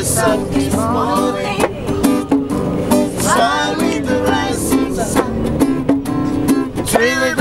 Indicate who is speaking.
Speaker 1: rise this morning. Smile with the rising sun. Driven